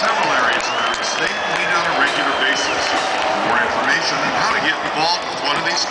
several areas around the state and on a regular basis. For more information on how to get involved with one of these